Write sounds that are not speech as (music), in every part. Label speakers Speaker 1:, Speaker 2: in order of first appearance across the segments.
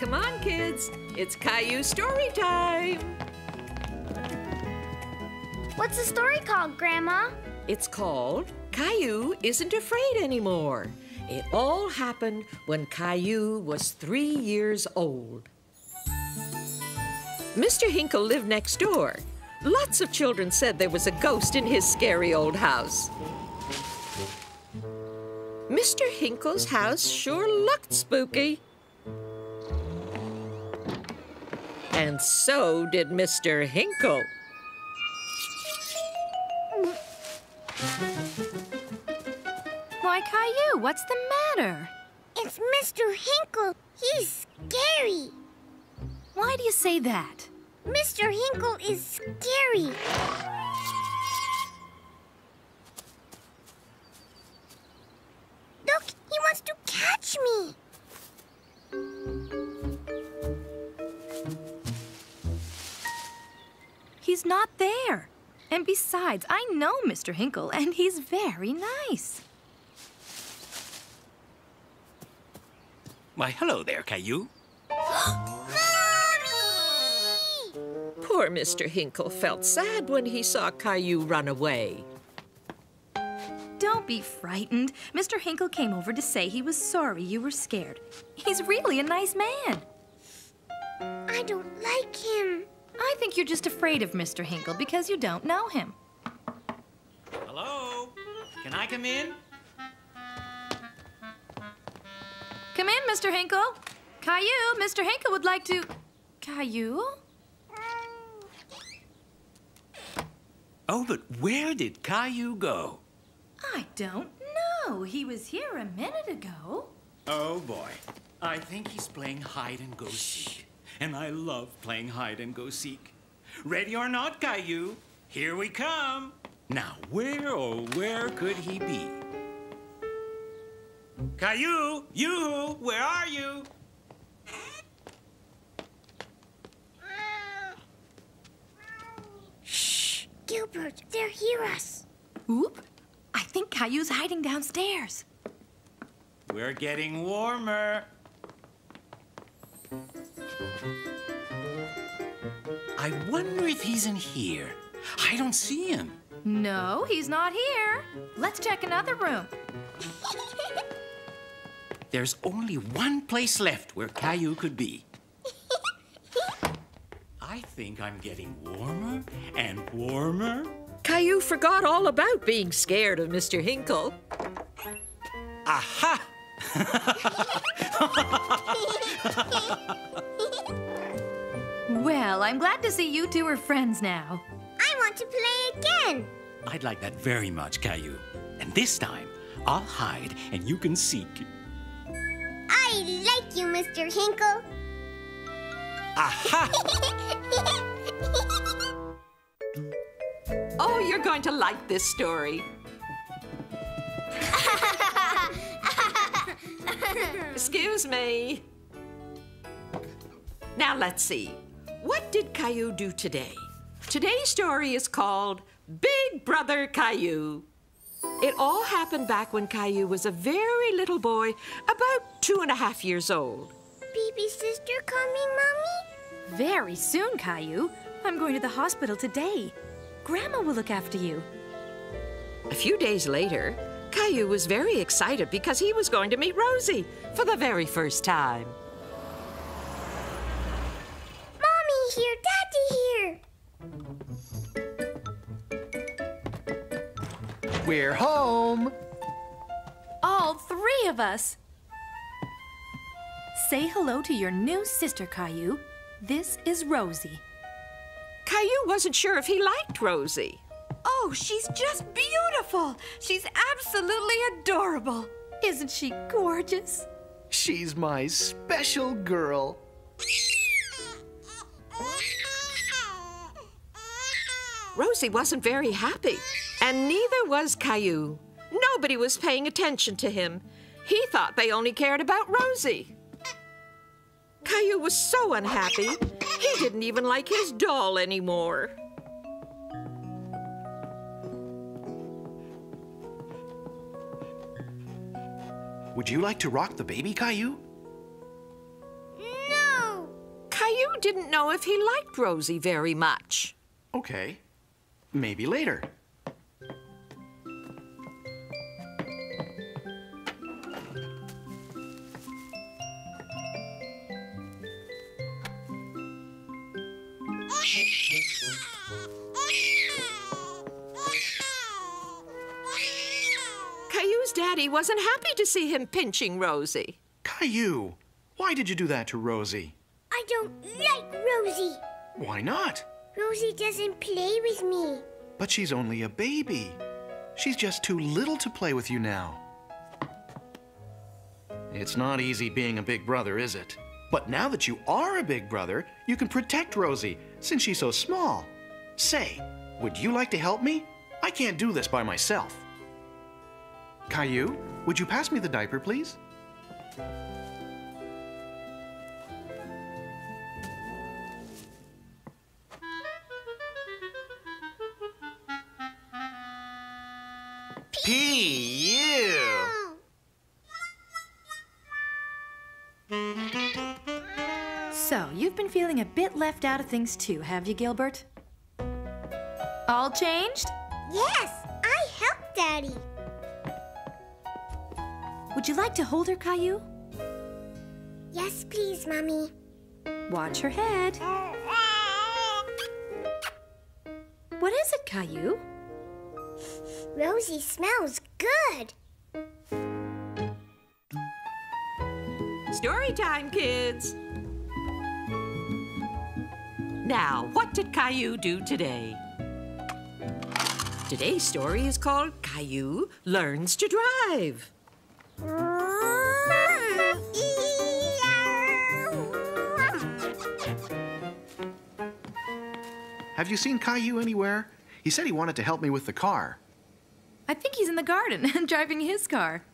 Speaker 1: Come on, kids. It's Caillou story time.
Speaker 2: What's the story called, Grandma?
Speaker 1: It's called Caillou Isn't Afraid Anymore. It all happened when Caillou was three years old. Mr. Hinkle lived next door. Lots of children said there was a ghost in his scary old house. Mr. Hinkle's house sure looked spooky. And so did Mr. Hinkle.
Speaker 3: Why, Caillou, what's the matter?
Speaker 2: It's Mr. Hinkle. He's scary.
Speaker 3: Why do you say that?
Speaker 2: Mr. Hinkle is scary. Look, he wants to catch me.
Speaker 3: He's not there. And besides, I know Mr. Hinkle, and he's very nice.
Speaker 4: Why, hello there, Caillou. (gasps)
Speaker 1: Poor Mr. Hinkle felt sad when he saw Caillou run away.
Speaker 3: Don't be frightened. Mr. Hinkle came over to say he was sorry you were scared. He's really a nice man.
Speaker 2: I don't like him.
Speaker 3: I think you're just afraid of Mr. Hinkle because you don't know him.
Speaker 4: Hello? Can I come in?
Speaker 3: Come in, Mr. Hinkle. Caillou, Mr. Hinkle would like to. Caillou?
Speaker 4: Oh, but where did Caillou go?
Speaker 3: I don't know. He was here a minute ago.
Speaker 4: Oh, boy. I think he's playing hide and go seek. And I love playing hide and go seek. Ready or not, Caillou, here we come. Now, where oh where could he be? Caillou, you, where are you?
Speaker 2: Shh, Gilbert, they'll hear us.
Speaker 3: Oop. I think Caillou's hiding downstairs.
Speaker 4: We're getting warmer. I wonder if he's in here. I don't see him.
Speaker 3: No, he's not here. Let's check another room. (laughs)
Speaker 4: There's only one place left where Caillou could be. (laughs) I think I'm getting warmer and warmer.
Speaker 1: Caillou forgot all about being scared of Mr. Hinkle.
Speaker 4: Aha! (laughs)
Speaker 3: Well, I'm glad to see you two are friends now.
Speaker 2: I want to play again.
Speaker 4: I'd like that very much, Caillou. And this time, I'll hide and you can seek.
Speaker 2: I like you, Mr. Hinkle.
Speaker 4: Aha!
Speaker 1: Oh, you're going to like this story. (laughs) Excuse me. Now let's see. What did Caillou do today? Today's story is called Big Brother Caillou. It all happened back when Caillou was a very little boy, about two and a half years old.
Speaker 2: Baby sister coming, Mommy?
Speaker 3: Very soon, Caillou. I'm going to the hospital today. Grandma will look after you.
Speaker 1: A few days later, Caillou was very excited because he was going to meet Rosie for the very first time.
Speaker 2: Here, Daddy here.
Speaker 5: We're home.
Speaker 3: All three of us. Say hello to your new sister, Caillou. This is Rosie.
Speaker 1: Caillou wasn't sure if he liked Rosie.
Speaker 6: Oh, she's just beautiful. She's absolutely adorable.
Speaker 3: Isn't she gorgeous?
Speaker 5: She's my special girl.
Speaker 1: Rosie wasn't very happy, and neither was Caillou. Nobody was paying attention to him. He thought they only cared about Rosie. Caillou was so unhappy, he didn't even like his doll anymore.
Speaker 5: Would you like to rock the baby, Caillou?
Speaker 1: Caillou didn't know if he liked Rosie very much.
Speaker 5: Okay. Maybe later.
Speaker 1: Caillou's daddy wasn't happy to see him pinching Rosie.
Speaker 5: Caillou, why did you do that to Rosie?
Speaker 2: I don't like Rosie.
Speaker 5: Why not?
Speaker 2: Rosie doesn't play with me.
Speaker 5: But she's only a baby. She's just too little to play with you now. It's not easy being a big brother, is it? But now that you are a big brother, you can protect Rosie since she's so small. Say, would you like to help me? I can't do this by myself. Caillou, would you pass me the diaper, please?
Speaker 3: Left out of things too, have you, Gilbert? All changed?
Speaker 2: Yes, I helped Daddy.
Speaker 3: Would you like to hold her, Caillou?
Speaker 2: Yes, please, Mommy.
Speaker 3: Watch her head. What is it, Caillou?
Speaker 2: Rosie smells good.
Speaker 1: Story time, kids. Now, what did Caillou do today? Today's story is called Caillou Learns to Drive.
Speaker 5: Have you seen Caillou anywhere? He said he wanted to help me with the car.
Speaker 3: I think he's in the garden and (laughs) driving his car.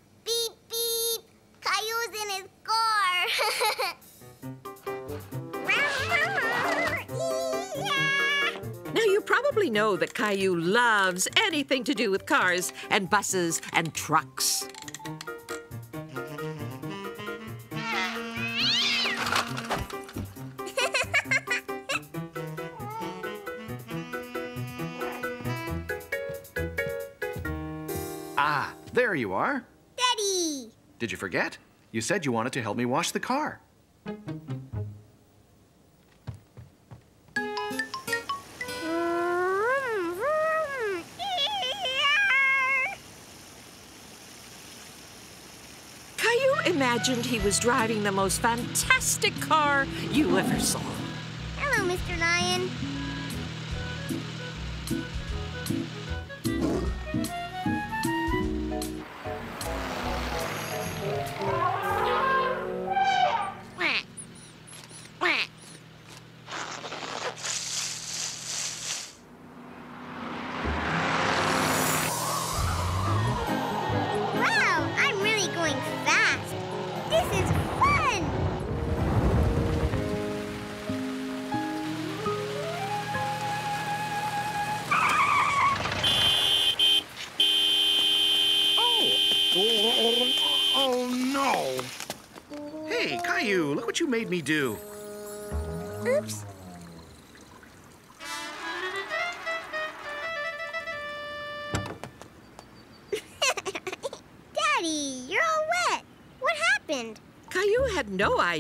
Speaker 1: Probably know that Caillou loves anything to do with cars and buses and trucks. (laughs)
Speaker 5: Ah, there you are.
Speaker 2: Daddy.
Speaker 5: Did you forget? You said you wanted to help me wash the car.
Speaker 1: Imagined he was driving the most fantastic car you ever saw.
Speaker 2: Hello, Mr. Lion.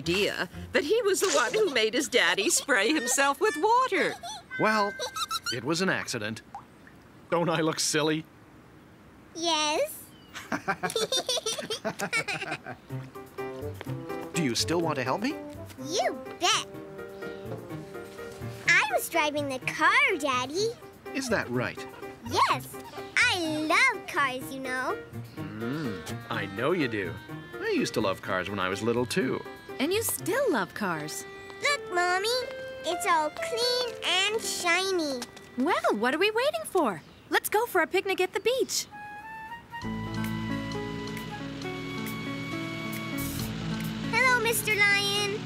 Speaker 1: Idea that he was the one who made his daddy spray himself with water.
Speaker 5: Well, it was an accident. Don't I look silly?
Speaker 2: Yes.
Speaker 5: Do you still want to help me?
Speaker 2: You bet. I was driving the car, Daddy.
Speaker 5: Is that right?
Speaker 2: Yes. I love cars, you know.
Speaker 5: Mm, I know you do. I used to love cars when I was little, too.
Speaker 3: And you still love cars.
Speaker 2: Look, Mommy. It's all clean and shiny.
Speaker 3: Well, what are we waiting for? Let's go for a picnic at the beach.
Speaker 2: Hello, Mr. Lion.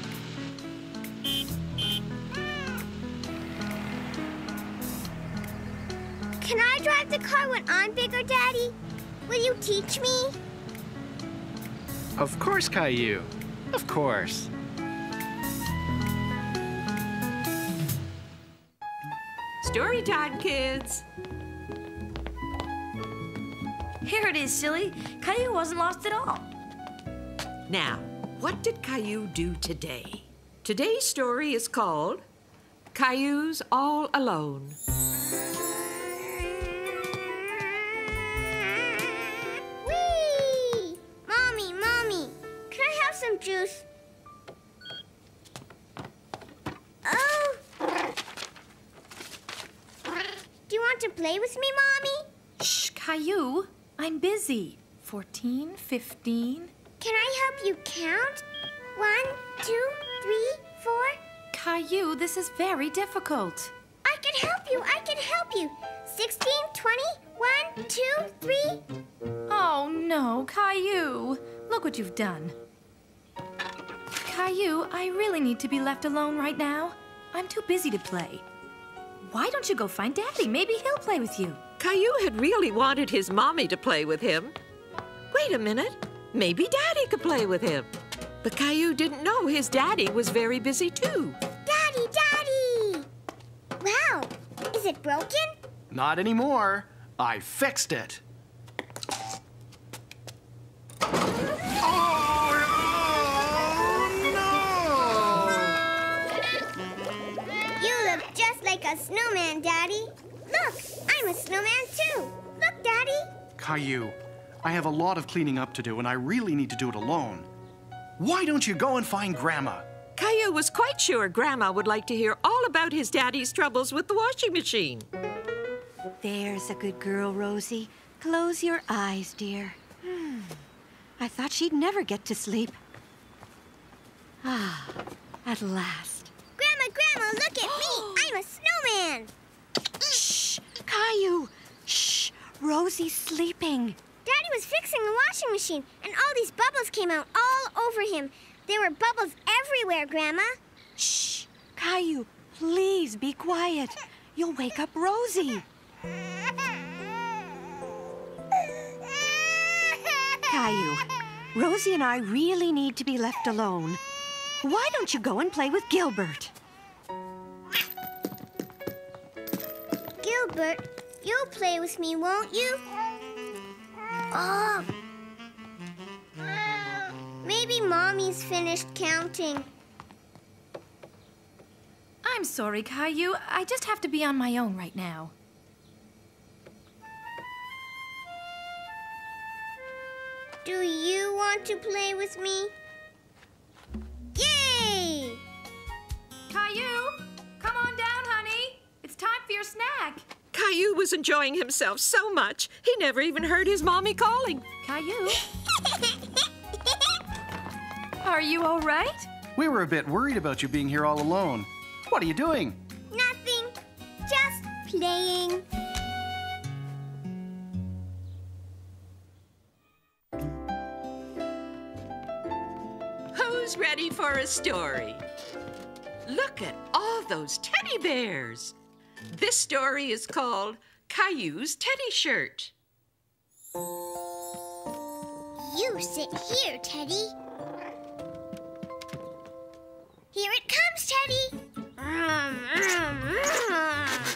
Speaker 2: Can I drive the car when I'm bigger, Daddy? Will you teach me?
Speaker 5: Of course, Caillou. Of course.
Speaker 1: Story time, kids.
Speaker 3: Here it is, silly. Caillou wasn't lost at all.
Speaker 1: Now, what did Caillou do today? Today's story is called Caillou's All Alone.
Speaker 2: Juice? Oh! Do you want to play with me, Mommy?
Speaker 3: Shh, Caillou. I'm busy. 14, 15.
Speaker 2: Can I help you count? One, two, three, four.
Speaker 3: Caillou, this is very difficult.
Speaker 2: I can help you. I can help you. 16, 20, 1, 2, 3.
Speaker 3: Oh no, Caillou. Look what you've done. Caillou, I really need to be left alone right now. I'm too busy to play. Why don't you go find Daddy? Maybe he'll play with you.
Speaker 1: Caillou had really wanted his mommy to play with him. Wait a minute. Maybe Daddy could play with him. But Caillou didn't know his daddy was very busy too.
Speaker 2: Daddy, Daddy! Wow, is it broken?
Speaker 5: Not anymore. I fixed it.
Speaker 2: A snowman, Daddy. Look, I'm a snowman too. Look, Daddy.
Speaker 5: Caillou, I have a lot of cleaning up to do, and I really need to do it alone. Why don't you go and find Grandma?
Speaker 1: Caillou was quite sure Grandma would like to hear all about his daddy's troubles with the washing machine.
Speaker 7: There's a good girl, Rosie. Close your eyes, dear. Hmm. I thought she'd never get to sleep. Ah, at last.
Speaker 2: Grandma, look at me. (gasps) I'm a snowman.
Speaker 7: Shh, Caillou. Shh, Rosie's sleeping.
Speaker 2: Daddy was fixing the washing machine, and all these bubbles came out all over him. There were bubbles everywhere, Grandma.
Speaker 7: Shh, Caillou, please be quiet. You'll wake up Rosie. Caillou, Rosie and I really need to be left alone. Why don't you go and play with Gilbert?
Speaker 2: Gilbert, you'll play with me, won't you? Oh. Maybe Mommy's finished counting.
Speaker 3: I'm sorry, Caillou. I just have to be on my own right now.
Speaker 2: Do you want to play with me? Yay!
Speaker 3: Caillou, come on down, honey. It's time for your snack.
Speaker 1: Caillou was enjoying himself so much, he never even heard his mommy calling.
Speaker 3: Caillou, are you all right?
Speaker 5: We were a bit worried about you being here all alone. What are you doing?
Speaker 2: Nothing. Just playing.
Speaker 1: Who's ready for a story? Look at all those teddy bears. This story is called Caillou's Teddy Shirt.
Speaker 2: You sit here, Teddy. Here it comes, Teddy. (laughs)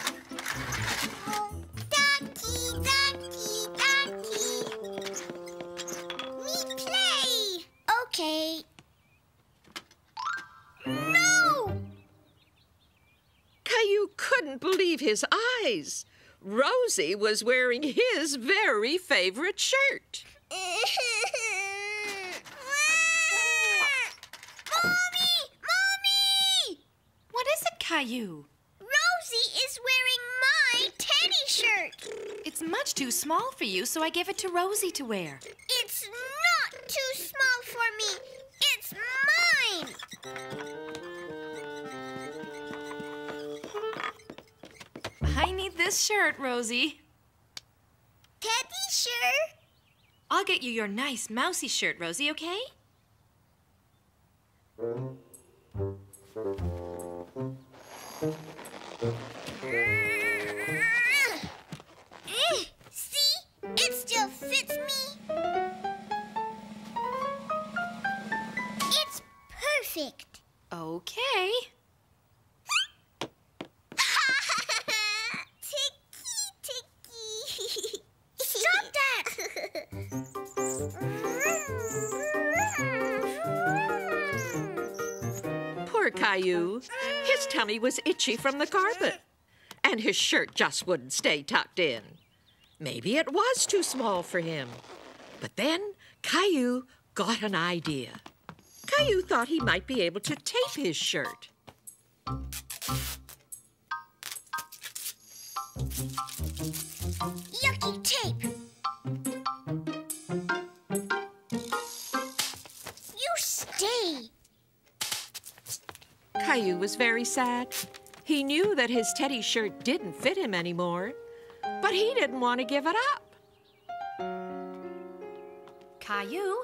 Speaker 1: couldn't believe his eyes. Rosie was wearing his very favorite shirt. (laughs)
Speaker 2: Mommy! Mommy!
Speaker 3: What is it, Caillou?
Speaker 2: Rosie is wearing my teddy shirt.
Speaker 3: It's much too small for you, so I gave it to Rosie to wear.
Speaker 2: It's not too small for me. It's mine.
Speaker 3: This shirt, Rosie.
Speaker 2: Teddy shirt?
Speaker 3: I'll get you your nice mousy shirt, Rosie, okay?
Speaker 2: See? It still fits me. It's perfect.
Speaker 3: Okay.
Speaker 1: Caillou. His tummy was itchy from the carpet, and his shirt just wouldn't stay tucked in. Maybe it was too small for him. But then Caillou got an idea. Caillou thought he might be able to tape his shirt. Caillou was very sad. He knew that his teddy shirt didn't fit him anymore, but he didn't want to give it up.
Speaker 3: Caillou?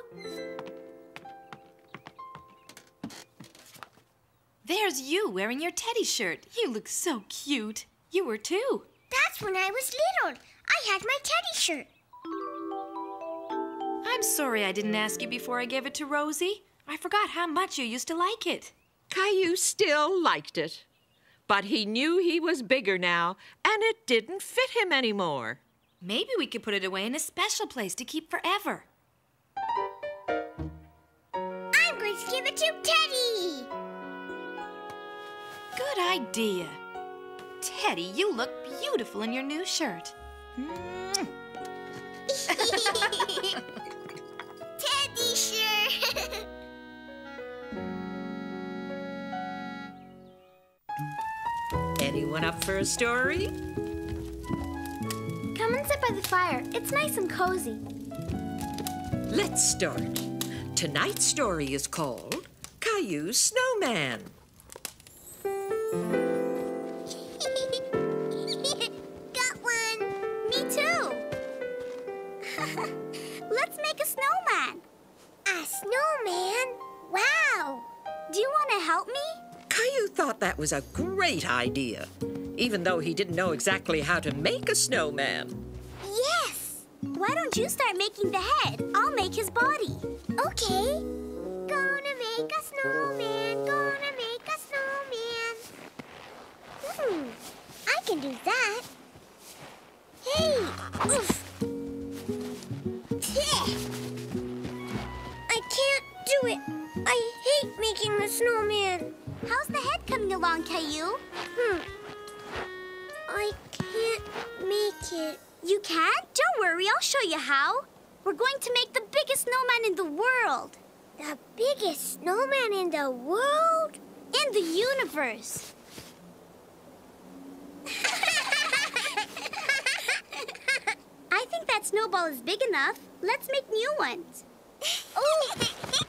Speaker 3: There's you wearing your teddy shirt. You look so cute. You were too.
Speaker 2: That's when I was little. I had my teddy shirt.
Speaker 3: I'm sorry I didn't ask you before I gave it to Rosie. I forgot how much you used to like it.
Speaker 1: Caillou still liked it, but he knew he was bigger now, and it didn't fit him anymore.
Speaker 3: Maybe we could put it away in a special place to keep forever.
Speaker 2: I'm going to give it to Teddy.
Speaker 3: Good idea. Teddy, you look beautiful in your new shirt. Mm. (laughs) (laughs)
Speaker 1: Anyone up for a story?
Speaker 2: Come and sit by the fire. It's nice and cozy.
Speaker 1: Let's start. Tonight's story is called Caillou's Snowman. (laughs)
Speaker 2: Got one. Me too. (laughs) Let's make a snowman. A snowman? Wow. Do you want to help me?
Speaker 1: Caillou thought that was a great idea, even though he didn't know exactly how to make a snowman.
Speaker 2: Yes. Why don't you start making the head? I'll make his body. Okay. Gonna make a snowman. Gonna make a snowman. Hmm. I can do that. Hey. Oof. I can't do it. I hate making the snowman. How's the head coming along, Caillou? Hmm. I can't make it. You can't? Don't worry, I'll show you how. We're going to make the biggest snowman in the world. The biggest snowman in the world? In the universe. (laughs) I think that snowball is big enough. Let's make new ones. (laughs) oh!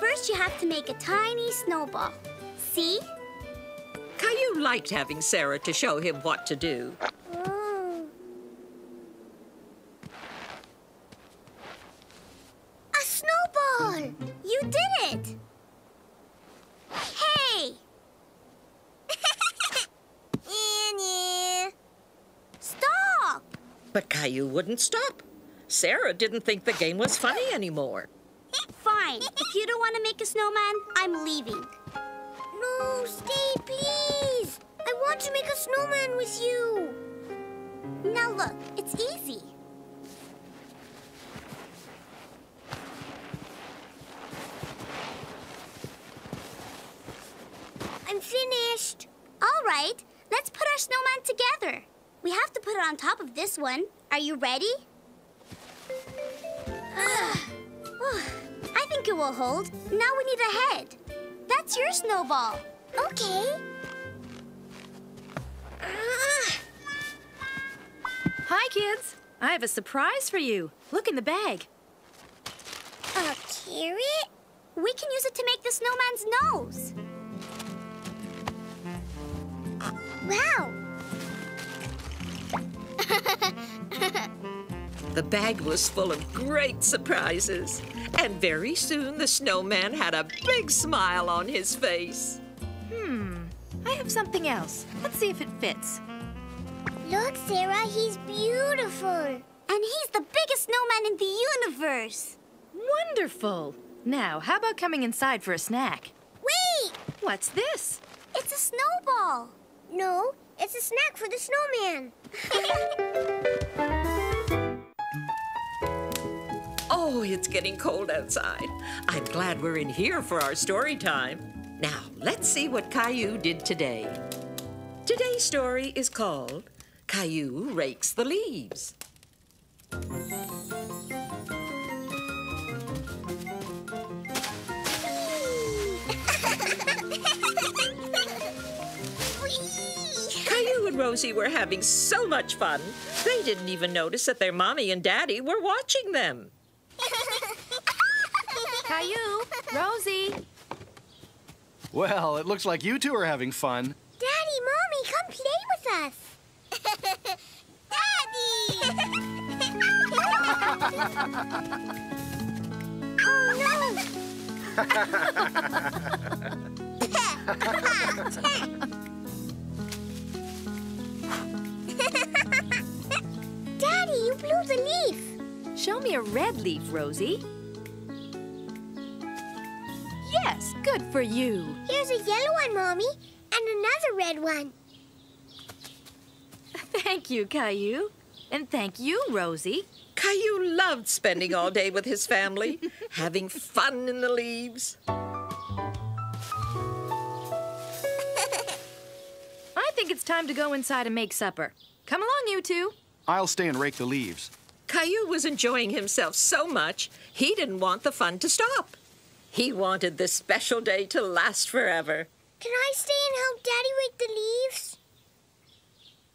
Speaker 2: First, you have to make a tiny snowball. See?
Speaker 1: Caillou liked having Sarah to show him what to do.
Speaker 2: Oh. A snowball! You did it! Hey! (laughs) Stop!
Speaker 1: But Caillou wouldn't stop. Sarah didn't think the game was funny anymore.
Speaker 2: Fine. If you don't want to make a snowman, I'm leaving. No, stay, please. I want to make a snowman with you. Now look, it's easy. I'm finished. All right, let's put our snowman together. We have to put it on top of this one. Are you ready? (sighs) I think it will hold. Now we need a head. That's your snowball. Okay. Ah,
Speaker 3: Hi, kids. I have a surprise for you. Look in the bag.
Speaker 2: a carrot? We can use it to make the snowman's nose. Wow. (laughs)
Speaker 1: The bag was full of great surprises, and very soon the snowman had a big smile on his face.
Speaker 3: Hmm. I have something else. Let's see if it fits.
Speaker 2: Look, Sarah, he's beautiful. And he's the biggest snowman in the universe.
Speaker 3: Wonderful. Now, how about coming inside for a snack?
Speaker 2: Wait!
Speaker 3: What's this?
Speaker 2: It's a snowball. No, it's a snack for the snowman. (laughs)
Speaker 1: Oh, it's getting cold outside. I'm glad we're in here for our story time. Now, let's see what Caillou did today. Today's story is called Caillou Rakes the Leaves. (laughs) Caillou and Rosie were having so much fun, they didn't even notice that their mommy and daddy were watching them.
Speaker 3: Caillou, Rosie.
Speaker 5: Well, it looks like you two are having fun.
Speaker 2: Daddy, Mommy, come play with us. (laughs) Daddy! oh, (laughs) no. Daddy, you blew the leaf.
Speaker 3: Show me a red leaf, Rosie. Good for you.
Speaker 2: Here's a yellow one, Mommy, and another red one. (laughs)
Speaker 3: Thank you, Caillou. And thank you, Rosie.
Speaker 1: Caillou loved spending all day with his family, (laughs) having fun in the leaves. (laughs)
Speaker 3: I think it's time to go inside and make supper. Come along, you two.
Speaker 5: I'll stay and rake the leaves.
Speaker 1: Caillou was enjoying himself so much, he didn't want the fun to stop. He wanted this special day to last forever.
Speaker 2: Can I stay and help Daddy rake the leaves?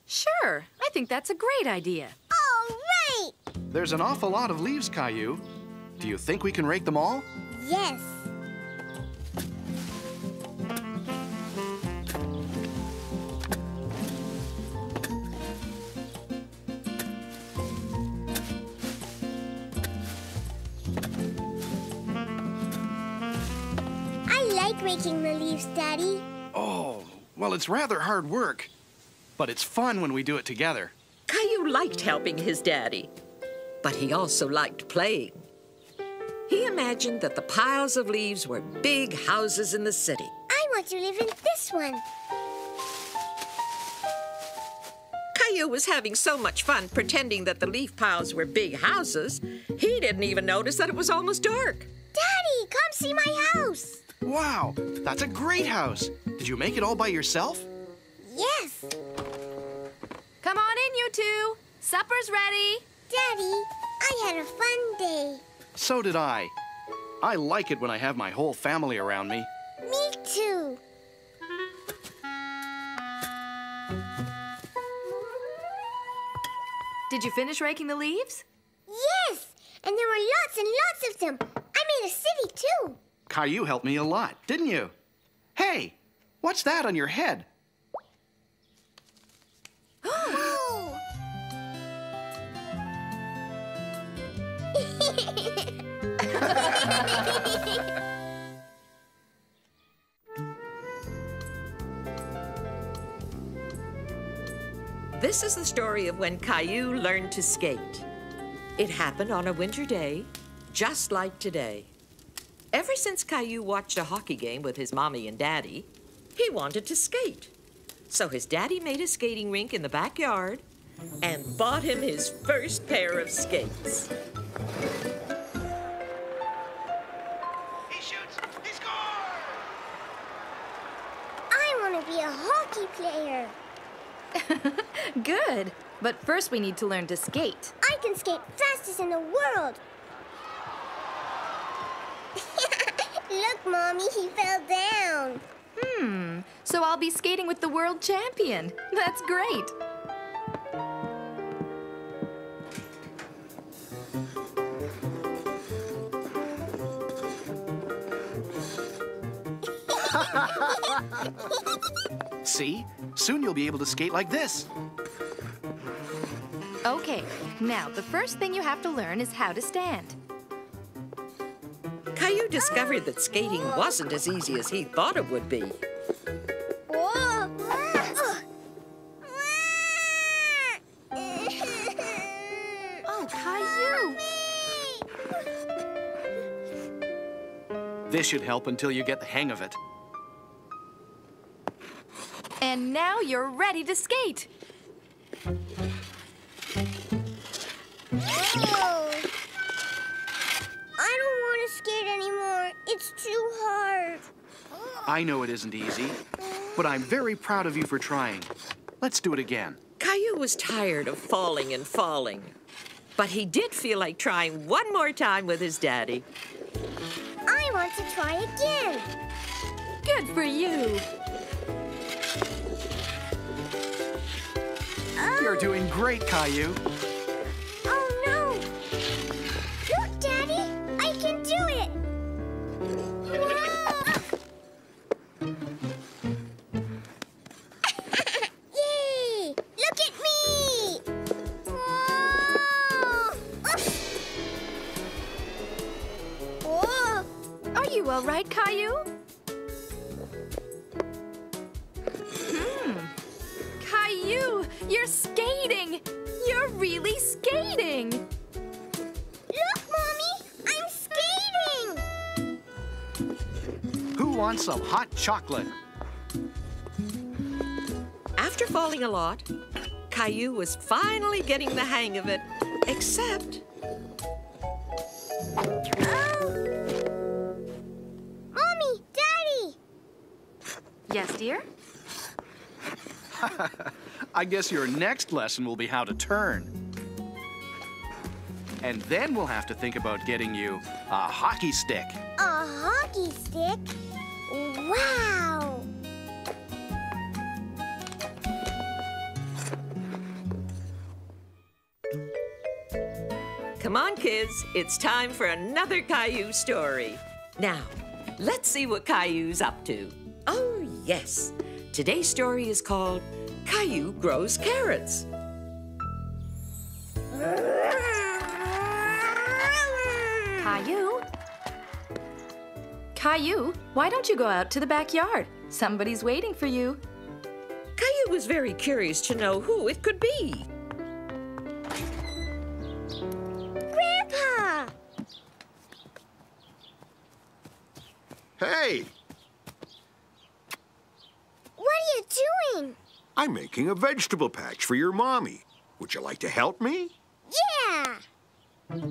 Speaker 3: Sure, I think that's a great idea.
Speaker 2: All right!
Speaker 5: There's an awful lot of leaves, Caillou. Do you think we can rake them all?
Speaker 2: Yes. Like raking the leaves, Daddy.
Speaker 5: Oh, well, it's rather hard work. But it's fun when we do it together.
Speaker 1: Caillou liked helping his daddy, but he also liked playing. He imagined that the piles of leaves were big houses in the city.
Speaker 2: I want to live in this one.
Speaker 1: Caillou was having so much fun pretending that the leaf piles were big houses, he didn't even notice that it was almost dark.
Speaker 2: Daddy, come see my house.
Speaker 5: Wow, that's a great house. Did you make it all by yourself?
Speaker 2: Yes.
Speaker 3: Come on in, you two. Supper's ready.
Speaker 2: Daddy, I had a fun day.
Speaker 5: So did I. I like it when I have my whole family around me.
Speaker 2: Me too.
Speaker 3: Did you finish raking the leaves?
Speaker 2: Yes, and there were lots and lots of them. I made a city too.
Speaker 5: Caillou helped me a lot, didn't you? Hey, what's that on your head? (laughs)
Speaker 1: This is the story of when Caillou learned to skate. It happened on a winter day, just like today. Ever since Caillou watched a hockey game with his mommy and daddy, he wanted to skate. So his daddy made a skating rink in the backyard and bought him his first pair of skates.
Speaker 5: He shoots. He scores!
Speaker 2: I want to be a hockey player. (laughs)
Speaker 3: Good. But first we need to learn to skate.
Speaker 2: I can skate fastest in the world. (laughs) Look, Mommy, he fell down.
Speaker 3: Hmm. So I'll be skating with the world champion. (laughs) That's great. (laughs)
Speaker 5: See? Soon you'll be able to skate like this.
Speaker 3: Okay. Now, the first thing you have to learn is how to stand.
Speaker 1: Caillou discovered that skating wasn't as easy as he thought it would be.
Speaker 3: Oh, Caillou.
Speaker 5: This should help until you get the hang of it.
Speaker 3: And now you're ready to skate.
Speaker 5: I know it isn't easy, but I'm very proud of you for trying. Let's do it again.
Speaker 1: Caillou was tired of falling and falling. But he did feel like trying one more time with his daddy.
Speaker 2: I want to try again.
Speaker 3: Good for you.
Speaker 5: You're doing great, Caillou. Chocolate?
Speaker 1: After falling a lot, Caillou was finally getting the hang of it. Except,
Speaker 2: Oh! Mommy! Daddy!
Speaker 3: Yes, dear? (laughs)
Speaker 5: I guess your next lesson will be how to turn. And then we'll have to think about getting you a hockey stick.
Speaker 2: A hockey stick? Wow!
Speaker 1: come on, kids, it's time for another Caillou story. Now, let's see what Caillou's up to. Oh, yes. Today's story is called Caillou Grows Carrots.
Speaker 3: Caillou, why don't you go out to the backyard? Somebody's waiting for you.
Speaker 1: Caillou was very curious to know who it could be.
Speaker 2: Grandpa!
Speaker 8: Hey,
Speaker 2: What are you doing?
Speaker 8: I'm making a vegetable patch for your mommy. Would you like to help me?
Speaker 2: Yeah!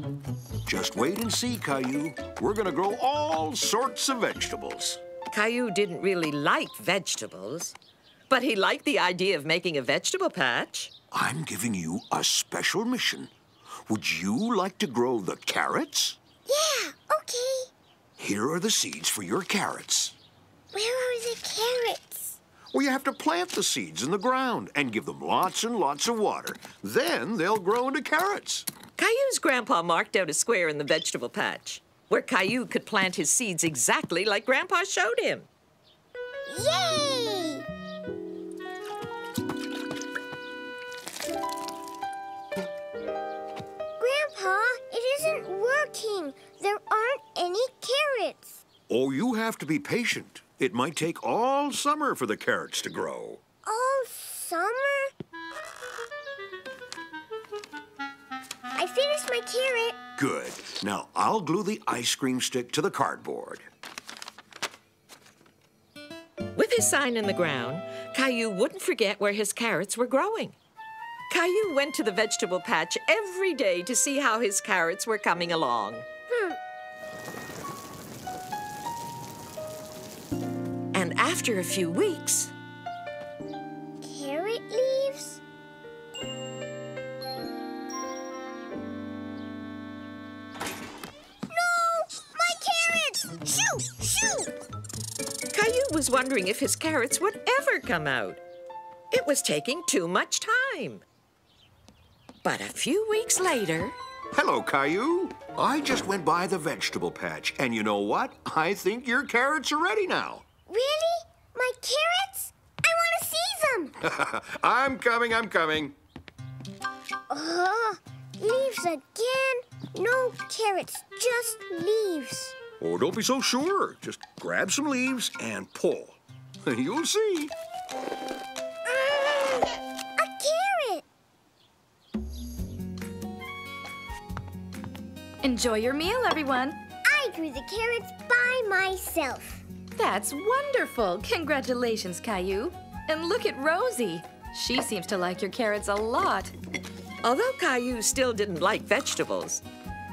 Speaker 8: Just wait and see, Caillou. We're gonna grow all sorts of vegetables.
Speaker 1: Caillou didn't really like vegetables, but he liked the idea of making a vegetable patch.
Speaker 8: I'm giving you a special mission. Would you like to grow the carrots?
Speaker 2: Yeah, okay.
Speaker 8: Here are the seeds for your carrots.
Speaker 2: Where are the carrots?
Speaker 8: Well, you have to plant the seeds in the ground and give them lots and lots of water. Then they'll grow into carrots.
Speaker 1: Caillou's grandpa marked out a square in the vegetable patch where Caillou could plant his seeds exactly like Grandpa showed him.
Speaker 2: Yay! Grandpa, it isn't working. There aren't any carrots.
Speaker 8: Oh, you have to be patient. It might take all summer for the carrots to grow. Now I'll glue the ice cream stick to the cardboard.
Speaker 1: With his sign in the ground, Caillou wouldn't forget where his carrots were growing. Caillou went to the vegetable patch every day to see how his carrots were coming along. And after a few weeks, wondering if his carrots would ever come out. It was taking too much time. But a few weeks later,
Speaker 8: Hello, Caillou. I just went by the vegetable patch, and you know what? I think your carrots are ready now.
Speaker 2: Really? My carrots? I want to see them! (laughs)
Speaker 8: I'm coming, I'm coming.
Speaker 2: Uh, leaves again? No carrots, just leaves.
Speaker 8: Oh, don't be so sure. Just grab some leaves and pull. (laughs) You'll see.
Speaker 2: Mm, a carrot!
Speaker 3: Enjoy your meal, everyone.
Speaker 2: I grew the carrots by myself.
Speaker 3: That's wonderful. Congratulations, Caillou. And look at Rosie. She seems to like your carrots a lot.
Speaker 1: although Caillou still didn't like vegetables,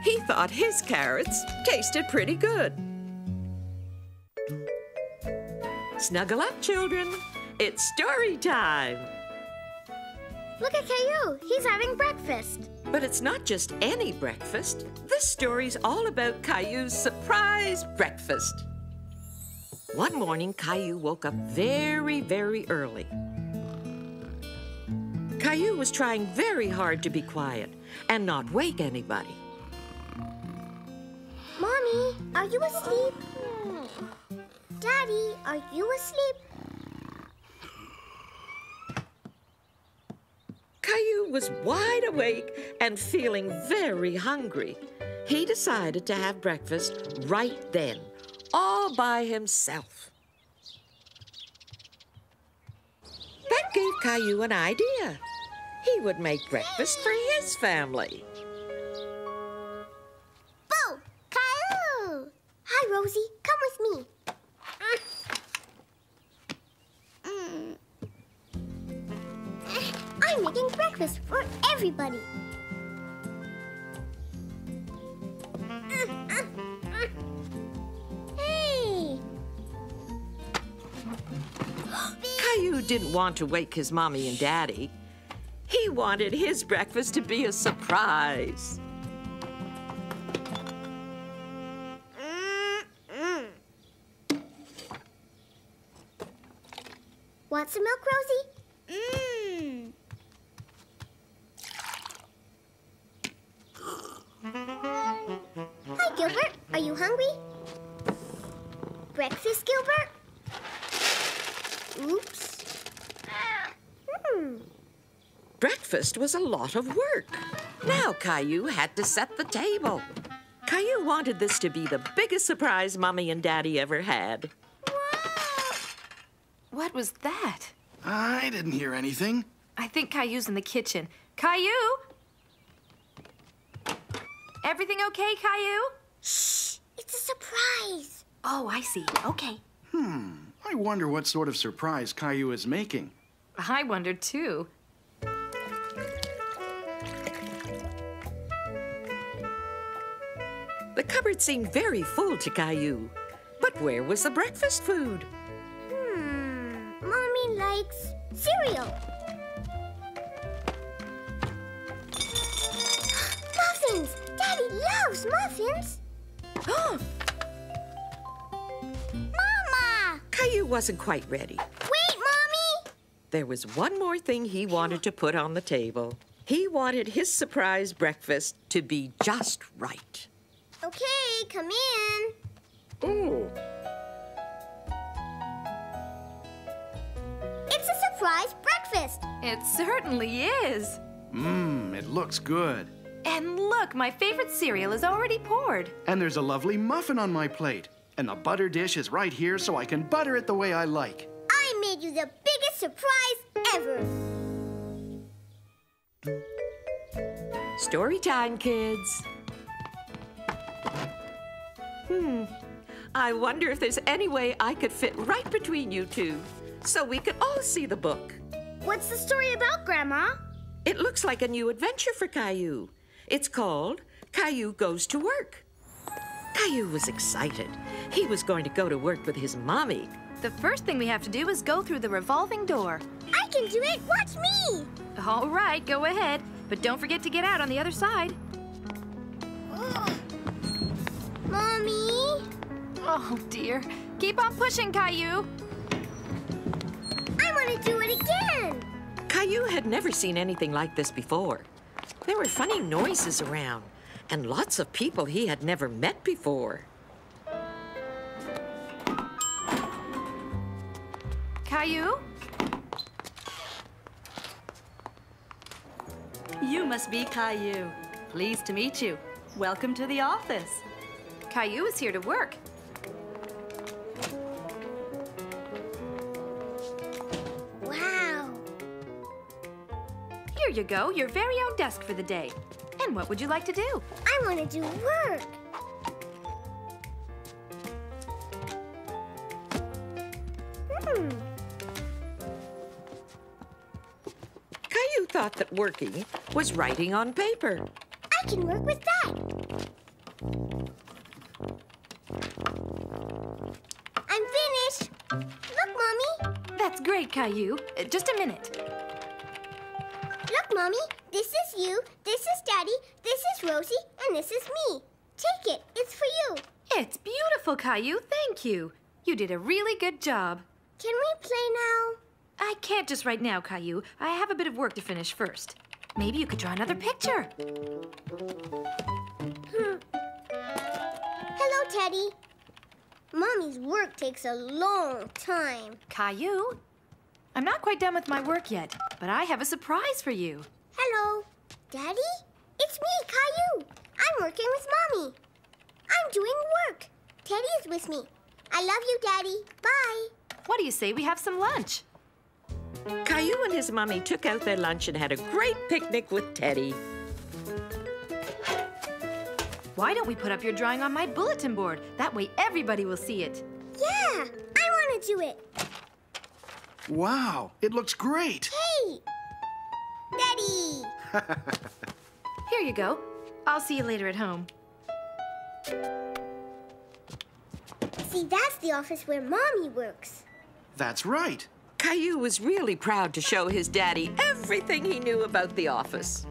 Speaker 1: he thought his carrots tasted pretty good. Snuggle up, children. It's story time.
Speaker 2: Look at Caillou. He's having breakfast.
Speaker 1: But it's not just any breakfast. This story's all about Caillou's surprise breakfast. One morning, Caillou woke up very, very early. Caillou was trying very hard to be quiet and not wake anybody.
Speaker 2: Mommy, are you asleep? Daddy, are you asleep?
Speaker 1: Caillou was wide awake and feeling very hungry. He decided to have breakfast right then, all by himself. That gave Caillou an idea. He would make breakfast for his family.
Speaker 2: Hi, Rosie. Come with me. Mm. I'm making breakfast for everybody. Hey!
Speaker 1: Caillou didn't want to wake his mommy and daddy. He wanted his breakfast to be a surprise.
Speaker 2: Want some milk, Rosie? Mmm. Hi, Gilbert. Are you hungry? Breakfast, Gilbert? Oops. Hmm.
Speaker 1: Breakfast was a lot of work. Now Caillou had to set the table. Caillou wanted this to be the biggest surprise Mommy and Daddy ever had.
Speaker 3: What was that?
Speaker 5: I didn't hear anything.
Speaker 3: I think Caillou's in the kitchen. Caillou? Everything okay, Caillou? Shh!
Speaker 2: It's a surprise.
Speaker 3: Oh, I see. Okay. Hmm.
Speaker 5: I wonder what sort of surprise Caillou is making.
Speaker 3: I wonder, too.
Speaker 1: The cupboard seemed very full to Caillou. But where was the breakfast food?
Speaker 2: Likes cereal. (gasps) muffins! Daddy loves muffins. (gasps) Mama!
Speaker 1: Caillou wasn't quite ready.
Speaker 2: Wait, Mommy!
Speaker 1: There was one more thing he wanted to put on the table. He wanted his surprise breakfast to be just right.
Speaker 2: Okay, come in.
Speaker 1: Ooh.
Speaker 2: It's a surprise breakfast.
Speaker 3: It certainly is.
Speaker 5: Mmm, it looks good.
Speaker 3: And look, my favorite cereal is already poured.
Speaker 5: And there's a lovely muffin on my plate. And the butter dish is right here so I can butter it the way I like.
Speaker 2: I made you the biggest surprise ever.
Speaker 1: Story time, kids. Hmm. I wonder if there's any way I could fit right between you two so we could all see the book.
Speaker 2: What's the story about, Grandma?
Speaker 1: It looks like a new adventure for Caillou. It's called Caillou Goes to Work. Caillou was excited. He was going to go to work with his mommy.
Speaker 3: The first thing we have to do is go through the revolving door.
Speaker 2: I can do it. Watch me.
Speaker 3: All right, go ahead. But don't forget to get out on the other side.
Speaker 2: Mommy,
Speaker 3: Oh, dear. Keep on pushing, Caillou.
Speaker 2: I want to do it again.
Speaker 1: Caillou had never seen anything like this before. There were funny noises around and lots of people he had never met before.
Speaker 3: Caillou?
Speaker 9: You must be Caillou. Pleased to meet you. Welcome to the office.
Speaker 3: Caillou is here to work. Here you go, your very own desk for the day. And what would you like to do?
Speaker 2: I want to do work. Hmm.
Speaker 1: Caillou thought that working was writing on paper.
Speaker 2: I can work with that. I'm finished. Look, Mommy.
Speaker 3: That's great, Caillou. Uh, Just a minute.
Speaker 2: Look, Mommy. This is you, this is Daddy, this is Rosie, and this is me. Take it. It's for you.
Speaker 3: It's beautiful, Caillou. Thank you. You did a really good job.
Speaker 2: Can we play now?
Speaker 3: I can't just right now, Caillou. I have a bit of work to finish first. Maybe you could draw another picture. Hmm.
Speaker 2: Hello, Teddy. Mommy's work takes a long time.
Speaker 3: Caillou, I'm not quite done with my work yet, but I have a surprise for you.
Speaker 2: Hello. Daddy? It's me, Caillou. I'm working with Mommy. I'm doing work. Teddy is with me. I love you, Daddy. Bye.
Speaker 3: What do you say we have some lunch?
Speaker 1: Caillou and his mommy took out their lunch and had a great picnic with Teddy.
Speaker 3: Why don't we put up your drawing on my bulletin board? That way everybody will see it.
Speaker 2: Yeah, I want to do it.
Speaker 5: Wow, it looks great.
Speaker 2: Hey! Daddy! (laughs)
Speaker 3: Here you go. I'll see you later at home.
Speaker 2: See, that's the office where Mommy works.
Speaker 5: That's right.
Speaker 1: Caillou was really proud to show his daddy everything he knew about the office.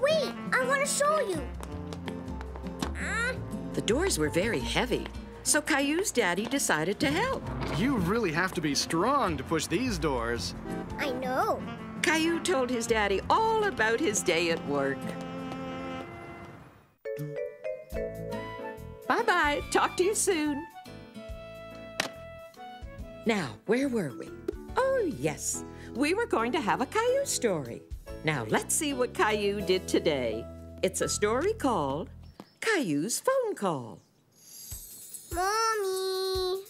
Speaker 2: Wait, I want to show you. Ah,
Speaker 1: The doors were very heavy, so Caillou's daddy decided to help.
Speaker 10: You really have to be strong to push these doors.
Speaker 2: I know.
Speaker 1: Caillou told his daddy all about his day at work. Bye bye. Talk to you soon. Now, where were we? Oh, yes. We were going to have a Caillou story. Now, let's see what Caillou did today. It's a story called Caillou's Phone Call.
Speaker 2: Mommy.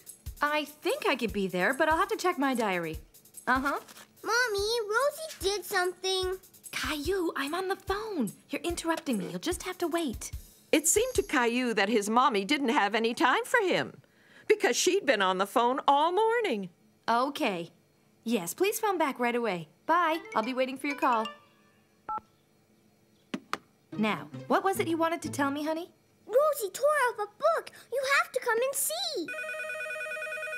Speaker 3: I think I could be there, but I'll have to check my diary. Uh huh.
Speaker 2: Mommy, Rosie did something.
Speaker 3: Caillou, I'm on the phone. You're interrupting me. You'll just have to wait.
Speaker 1: It seemed to Caillou that his mommy didn't have any time for him because she'd been on the phone all morning.
Speaker 3: Okay. Yes, please phone back right away. Bye. I'll be waiting for your call. Now, what was it you wanted to tell me, honey?
Speaker 2: Rosie tore up a book. You have to come and see.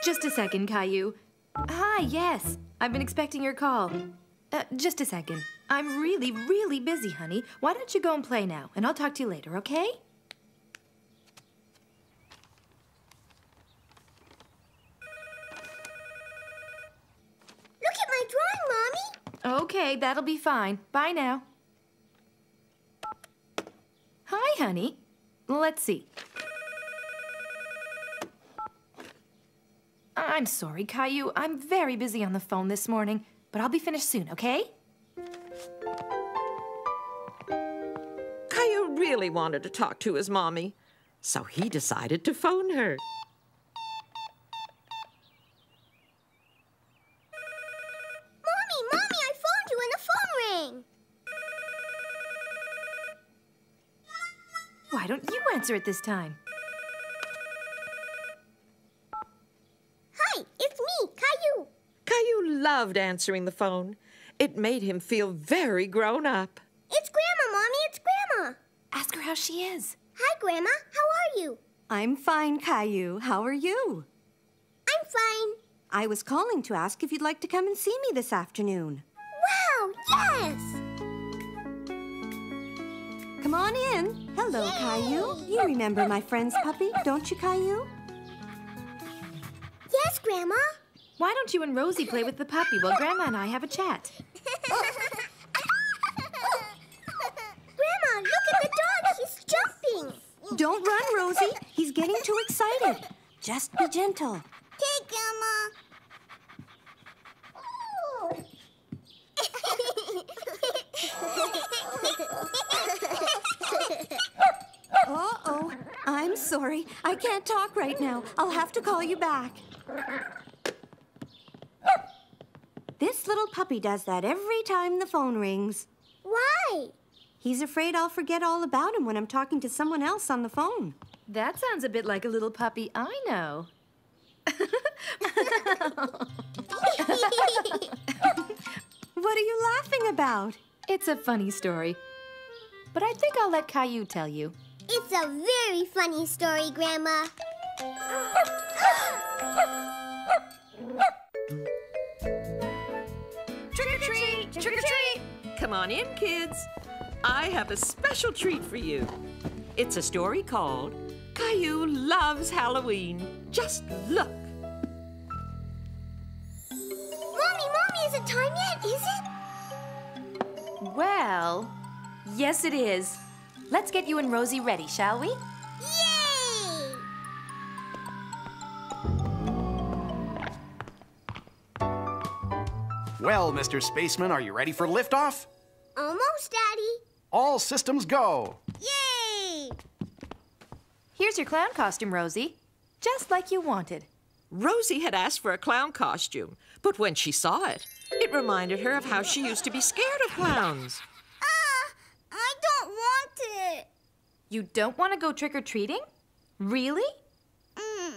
Speaker 3: Just a second, Caillou. Hi, yes. I've been expecting your call. Uh, just a second. I'm really, really busy, honey. Why don't you go and play now, and I'll talk to you later, okay?
Speaker 2: Look at my drawing, Mommy.
Speaker 3: Okay, that'll be fine. Bye now. Hi, honey. Let's see. I'm sorry, Caillou. I'm very busy on the phone this morning, but I'll be finished soon, okay?
Speaker 1: Caillou really wanted to talk to his mommy, so he decided to phone her.
Speaker 3: Answer it this time?
Speaker 2: Hi, it's me, Caillou.
Speaker 1: Caillou loved answering the phone. It made him feel very grown up.
Speaker 2: It's Grandma, Mommy, it's Grandma.
Speaker 3: Ask her how she is.
Speaker 2: Hi, Grandma. How are you?
Speaker 7: I'm fine, Caillou. How are you?
Speaker 2: I'm fine.
Speaker 7: I was calling to ask if you'd like to come and see me this afternoon.
Speaker 2: Wow, yes!
Speaker 7: On in. Hello, Caillou. You remember my friend's puppy, don't you, Caillou?
Speaker 2: Yes, Grandma.
Speaker 3: Why don't you and Rosie play with the puppy while Grandma and I have a chat?
Speaker 2: Grandma, look at the dog. He's jumping.
Speaker 7: Don't run, Rosie. He's getting too excited. Just be gentle.
Speaker 2: Okay, Grandma.
Speaker 7: Sorry. I can't talk right now. I'll have to call you back. This little puppy does that every time the phone rings.
Speaker 2: Why?
Speaker 7: He's afraid I'll forget all about him when I'm talking to someone else on the phone.
Speaker 3: That sounds a bit like a little puppy I know. (laughs)
Speaker 7: What are you laughing about?
Speaker 3: It's a funny story. But I think I'll let Caillou tell you.
Speaker 2: It's a very funny story, Grandma.
Speaker 6: Trick or treat! Trick or treat!
Speaker 1: Come on in, kids. I have a special treat for you. It's a story called Caillou Loves Halloween. Just look.
Speaker 2: Mommy, Mommy, is it time yet? Is it?
Speaker 3: Well, yes, it is. Let's get you and Rosie ready, shall we?
Speaker 2: Yay!
Speaker 5: Well, Mr. Spaceman, are you ready for liftoff?
Speaker 2: Almost, Daddy.
Speaker 5: All systems go.
Speaker 2: Yay!
Speaker 3: Here's your clown costume, Rosie. Just like you wanted.
Speaker 1: Rosie had asked for a clown costume, but when she saw it, it reminded her of how she used to be scared of clowns.
Speaker 2: Ah, I don't want it.
Speaker 3: You don't want to go trick or treating? Really? Mm.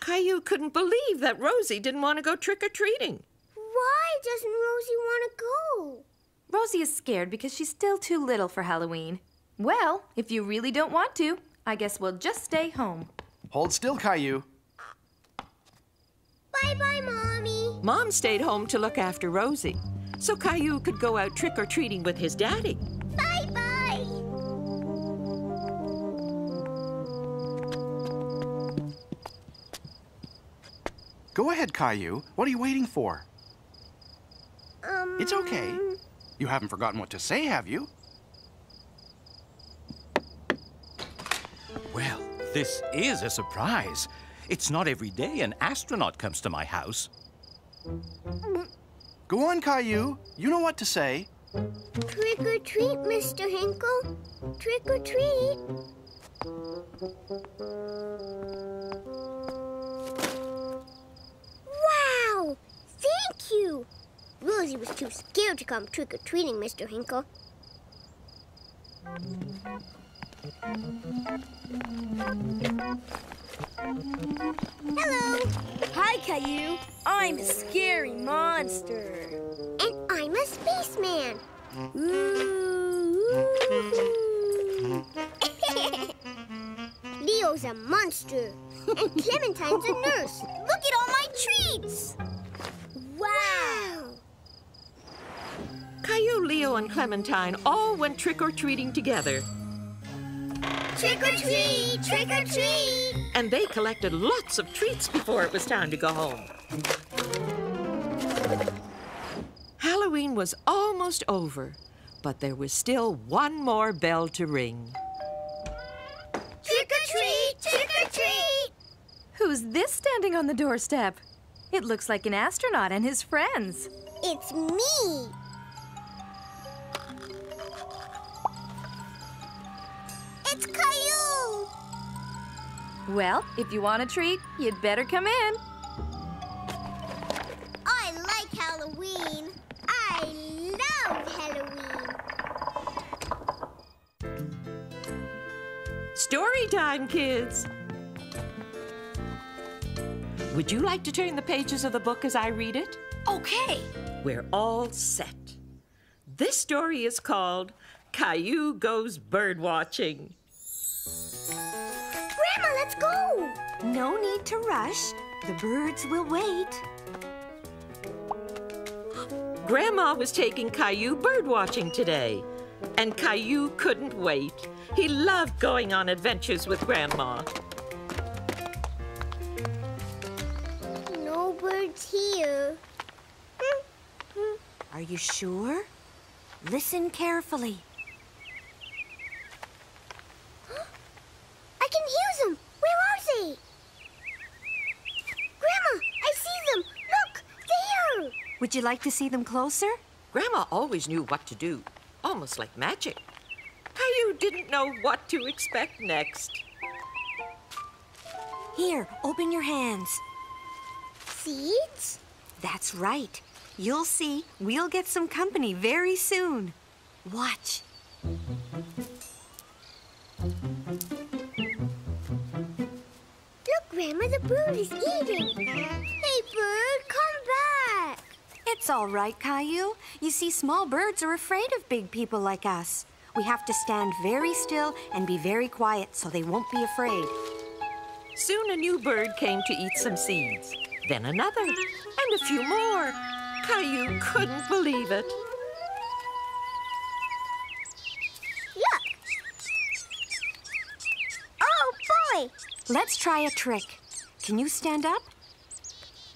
Speaker 1: Caillou couldn't believe that Rosie didn't want to go trick or treating.
Speaker 2: Why doesn't Rosie want to go?
Speaker 3: Rosie is scared because she's still too little for Halloween. Well, if you really don't want to, I guess we'll just stay home.
Speaker 5: Hold still, Caillou.
Speaker 2: Bye bye, Mommy.
Speaker 1: Mom stayed home to look after Rosie, so Caillou could go out trick or treating with his daddy.
Speaker 5: Go ahead, Caillou. What are you waiting for?
Speaker 2: Um.
Speaker 5: It's okay. You haven't forgotten what to say, have you?
Speaker 4: Well, this is a surprise. It's not every day an astronaut comes to my house.
Speaker 5: Go on, Caillou. You know what to say.
Speaker 2: Trick or treat, Mr. Hinkle. Trick or treat. You! Rosie was too scared to come trick or treating, Mr. Hinkle. Hello!
Speaker 9: Hi, Caillou. I'm a scary monster.
Speaker 2: And I'm a spaceman. (laughs) Leo's a monster. And Clementine's a nurse. Look at all my treats! Wow!
Speaker 1: Caillou, Leo, and Clementine all went trick or treating together,
Speaker 2: Trick or treat! Trick or treat!
Speaker 1: and they collected lots of treats before it was time to go home. Halloween was almost over, but there was still one more bell to ring.
Speaker 2: Trick or treat! Trick or treat!
Speaker 3: Who's this standing on the doorstep? It looks like an astronaut and his friends.
Speaker 2: It's me! It's Caillou!
Speaker 3: Well, if you want a treat, you'd better come in.
Speaker 2: I like Halloween. I love Halloween.
Speaker 1: Story time, kids! Would you like to turn the pages of the book as I read it?
Speaker 6: Okay.
Speaker 1: We're all set. This story is called Caillou Goes Bird Watching.
Speaker 2: Grandma, let's go!
Speaker 7: No need to rush. The birds will wait.
Speaker 1: Grandma was taking Caillou bird watching today, and Caillou couldn't wait. He loved going on adventures with Grandma.
Speaker 2: Here.
Speaker 7: Are you sure? Listen carefully.
Speaker 2: I can hear them. Where are they? Grandma, I see them. Look, there.
Speaker 7: Would you like to see them closer?
Speaker 1: Grandma always knew what to do, almost like magic. Caillou didn't know what to expect next.
Speaker 7: Here, open your hands.
Speaker 2: Seeds?
Speaker 7: That's right. You'll see, we'll get some company very soon. Watch.
Speaker 2: Look, Grandma, the bird is eating. Hey, bird, come back.
Speaker 7: It's all right, Caillou. You see, small birds are afraid of big people like us. We have to stand very still and be very quiet so they won't be afraid.
Speaker 1: Soon a new bird came to eat some seeds. Then another, and a few more. Caillou couldn't believe it.
Speaker 2: Yuck! Oh, boy!
Speaker 7: Let's try a trick. Can you stand up?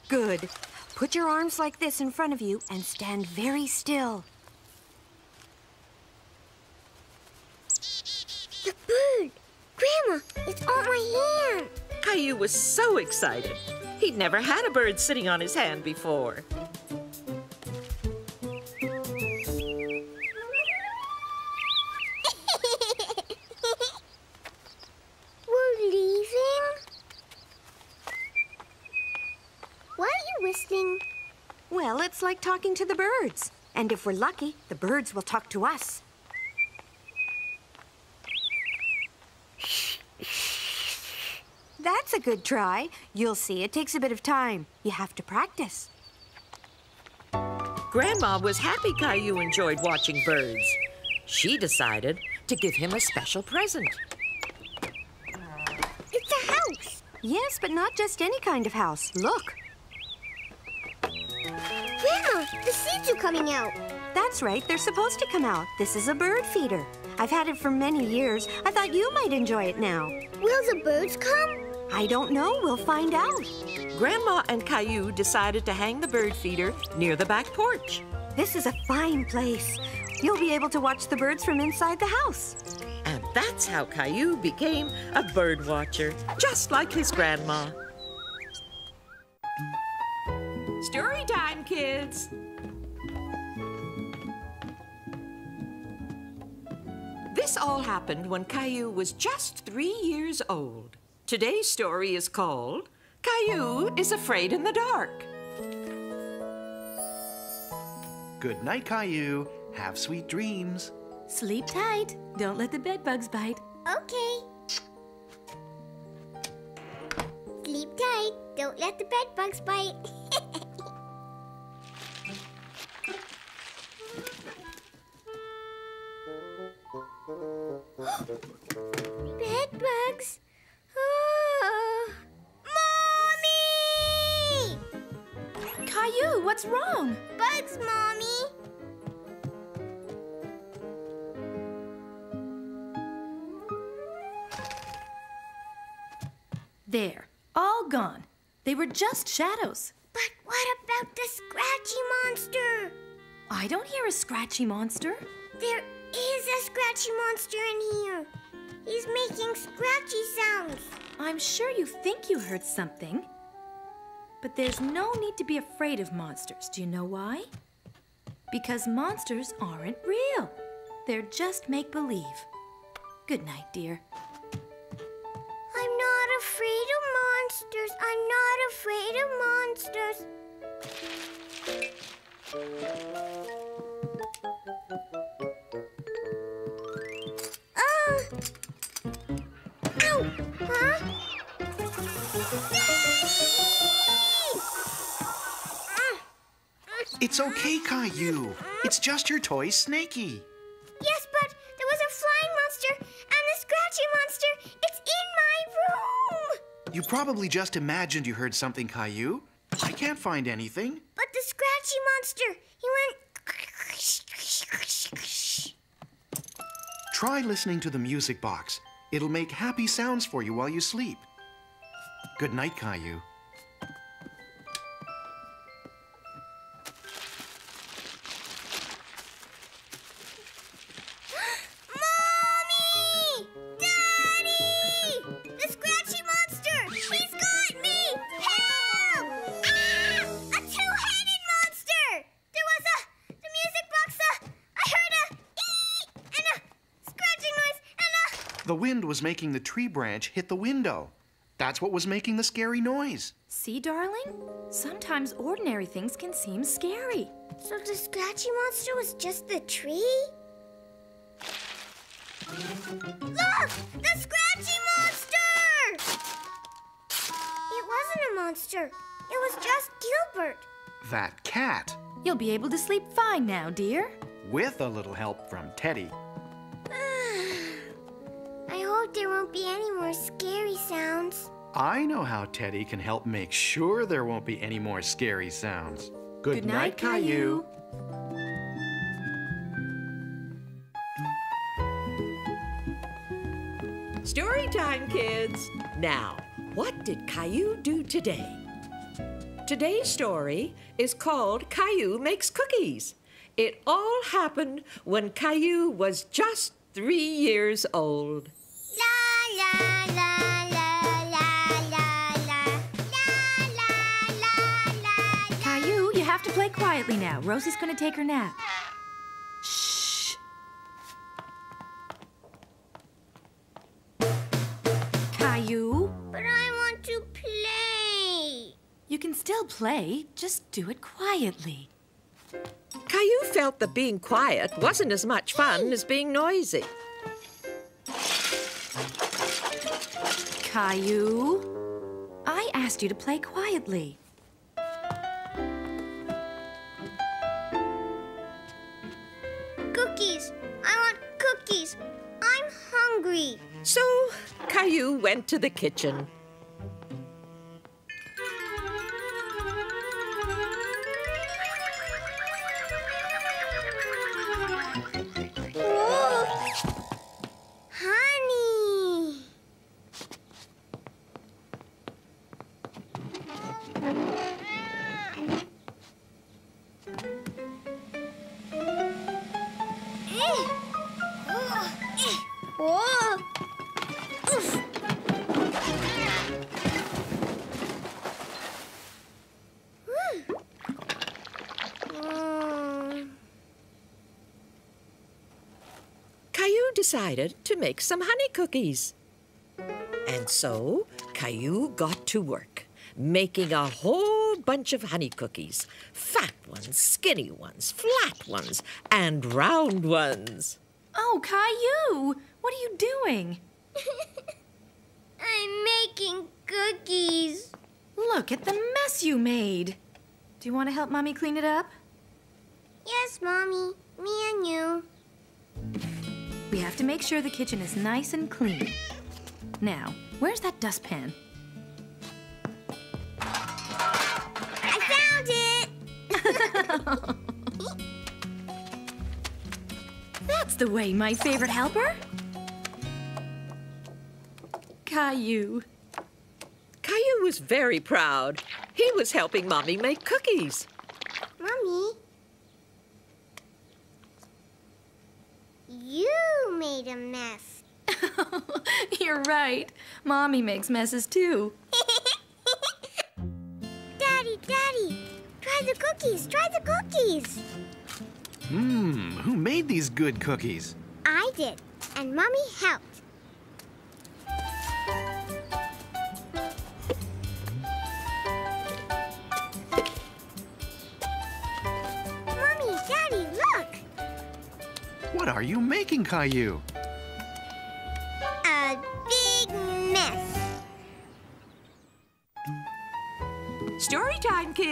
Speaker 7: Good. Put your arms like this in front of you and stand very still.
Speaker 2: The bird! Grandma, it's on my hand!
Speaker 1: Caillou was so excited. He'd never had a bird sitting on his hand before. (laughs)
Speaker 2: We're leaving? Why are you whistling?
Speaker 7: Well, it's like talking to the birds. And if we're lucky, the birds will talk to us. That's a good try. You'll see, it takes a bit of time. You have to practice.
Speaker 1: Grandma was happy Caillou enjoyed watching birds. She decided to give him a special present.
Speaker 2: It's a house!
Speaker 7: Yes, but not just any kind of house. Look.
Speaker 2: Grandma, the seeds are coming out.
Speaker 7: That's right, they're supposed to come out. This is a bird feeder. I've had it for many years. I thought you might enjoy it now.
Speaker 2: Will the birds come?
Speaker 7: I don't know. We'll find out.
Speaker 1: Grandma and Caillou decided to hang the bird feeder near the back porch.
Speaker 7: This is a fine place. You'll be able to watch the birds from inside the house.
Speaker 1: And that's how Caillou became a bird watcher, just like his grandma. Story time, kids! This all happened when Caillou was just three years old. Today's story is called Caillou is Afraid in the Dark.
Speaker 5: Good night, Caillou. Have sweet dreams.
Speaker 3: Sleep tight. Don't let the bed bugs bite.
Speaker 2: Okay. Sleep tight. Don't let the bed bugs bite. (laughs) bed bugs. Ah. Ah. Mommy!
Speaker 3: Caillou, what's wrong?
Speaker 2: Bugs, Mommy.
Speaker 3: There. All gone. They were just shadows.
Speaker 2: But what about the scratchy monster?
Speaker 3: I don't hear a scratchy monster.
Speaker 2: There is a scratchy monster in here. He's making scratchy sounds.
Speaker 3: I'm sure you think you heard something. But there's no need to be afraid of monsters. Do you know why? Because monsters aren't real. They're just make believe. Good night, dear.
Speaker 2: I'm not afraid of monsters. I'm not afraid of monsters.
Speaker 5: It's okay, Caillou. It's just your toy, Snaky.
Speaker 2: Yes, but there was a flying monster and the scratchy monster. It's in my room.
Speaker 5: You probably just imagined you heard something, Caillou. I can't find anything.
Speaker 2: But the scratchy monster, he went.
Speaker 5: Try listening to the music box. It'll make happy sounds for you while you sleep. Good night, Caillou. (gasps)
Speaker 2: Mommy! Daddy! The scratchy monster! He's got me! Help! Ah! A two-headed monster! There was a the music box. I heard a ee scratching noise and.
Speaker 5: The wind was making the tree branch hit the window. That's what was making the scary noise.
Speaker 3: See, darling? Sometimes ordinary things can seem scary.
Speaker 2: So the scratchy monster was just the tree? Look! The scratchy monster! It wasn't a monster. It was just Gilbert.
Speaker 5: That cat,
Speaker 3: You'll be able to sleep fine now, dear.
Speaker 5: with a little help from Teddy. (sighs)
Speaker 2: Ah, won't be any more scary sounds.
Speaker 5: I know how Teddy can help make sure there won't be any more scary sounds. Good,
Speaker 3: Good night, Caillou.
Speaker 1: Story time, kids. Now, what did Caillou do today? Today's story is called Caillou Makes Cookies. It all happened when Caillou was just three years old.
Speaker 2: La la la la
Speaker 3: play quietly now. Rosie's gonna take her nap. Shh. Caillou,
Speaker 2: But I want to play.
Speaker 3: you can still play. Just do it quietly.
Speaker 1: Caillou felt that being quiet wasn't as much fun as being noisy.
Speaker 3: Caillou, I asked you to play quietly.
Speaker 2: Hungry.
Speaker 1: So Caillou went to the kitchen. Decided to make some honey cookies. And so Caillou got to work, making a whole bunch of honey cookies fat ones, skinny ones, flat ones, and round ones.
Speaker 3: Oh, Caillou, what are you doing? (laughs)
Speaker 2: I'm making cookies.
Speaker 3: Look at the mess you made. Do you want to help Mommy clean it up?
Speaker 2: Yes, Mommy. Me and you.
Speaker 3: We have to make sure the kitchen is nice and clean. Now, where's that dustpan?
Speaker 2: I found it! (laughs)
Speaker 3: That's the way, my favorite helper. Caillou.
Speaker 1: Caillou was very proud. He was helping Mommy make cookies.
Speaker 2: Mommy. You made a mess.
Speaker 3: You're right. Mommy makes messes too. (laughs)
Speaker 2: Daddy, Daddy, try the cookies. Try the cookies.
Speaker 5: Mmm, who made these good cookies?
Speaker 2: I did, and Mommy helped. Mommy, Daddy, look!
Speaker 5: What are you making, Caillou?